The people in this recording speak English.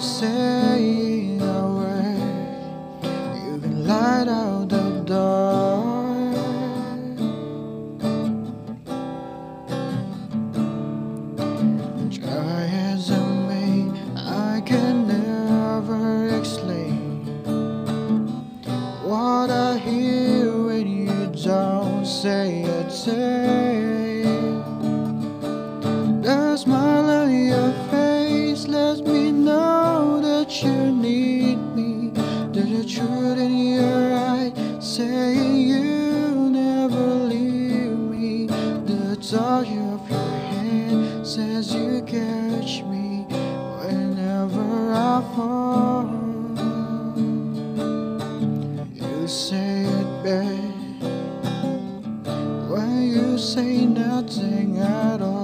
saying a word. You can light out the dark. Try as I may, I can never explain what I hear when you don't say a thing. The smile on your face lets me that you need me. There's a truth in your eyes, right. Saying you never leave me. The touch of your hand says you catch me whenever I fall. You say it best when you say nothing at all.